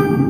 one.